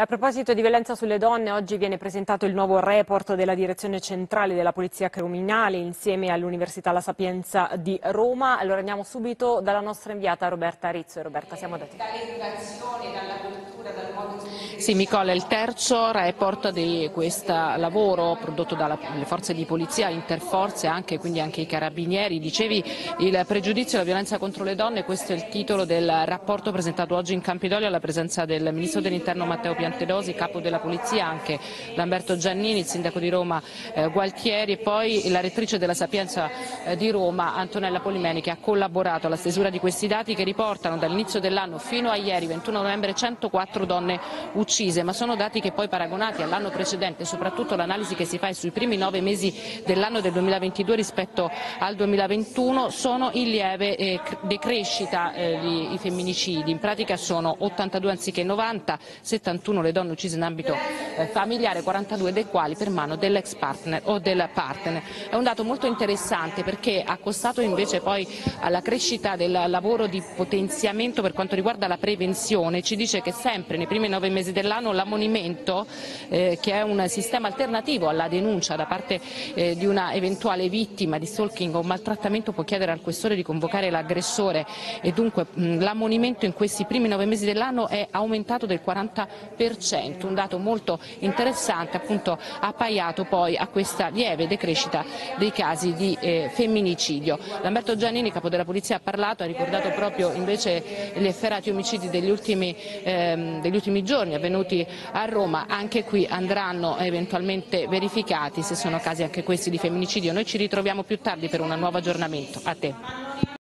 A proposito di violenza sulle donne, oggi viene presentato il nuovo report della Direzione Centrale della Polizia Criminale insieme all'Università La Sapienza di Roma. Allora andiamo subito dalla nostra inviata Roberta Rizzo. Roberta, siamo da te. Sì, Nicola, il terzo report di questo lavoro prodotto dalle forze di polizia, interforze, anche, quindi anche i carabinieri. Dicevi il pregiudizio e la violenza contro le donne, questo è il titolo del rapporto presentato oggi in Campidoglio alla presenza del Ministro dell'Interno Matteo Piantedosi, capo della Polizia, anche Lamberto Giannini, il sindaco di Roma eh, Gualtieri e poi la rettrice della Sapienza eh, di Roma Antonella Polimeni che ha collaborato alla stesura di questi dati che riportano dall'inizio dell'anno fino a ieri 21 novembre 104 donne uccise, ma sono dati che poi paragonati all'anno precedente, soprattutto l'analisi che si fa sui primi nove mesi dell'anno del 2022 rispetto al 2021 sono in lieve eh, decrescita eh, i femminicidi, in pratica sono 82 anziché 90, 71 sono le donne uccise in ambito eh, familiare, 42 dei quali per mano dell'ex partner o del partner. È un dato molto interessante perché accostato invece poi alla crescita del lavoro di potenziamento per quanto riguarda la prevenzione ci dice che sempre nei primi nove mesi dell'anno l'ammonimento eh, che è un sistema alternativo alla denuncia da parte eh, di una eventuale vittima di stalking o maltrattamento può chiedere al questore di convocare l'aggressore e dunque l'ammonimento in questi primi nove mesi dell'anno è aumentato del 40% un dato molto interessante appunto appaiato poi a questa lieve decrescita dei casi di eh, femminicidio. Lamberto Giannini, capo della Polizia, ha parlato, ha ricordato proprio invece gli efferati omicidi degli ultimi, ehm, degli ultimi giorni avvenuti a Roma, anche qui andranno eventualmente verificati se sono casi anche questi di femminicidio. Noi ci ritroviamo più tardi per un nuovo aggiornamento. A te.